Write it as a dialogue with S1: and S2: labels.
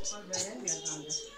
S1: Bak böyle bir yazandı.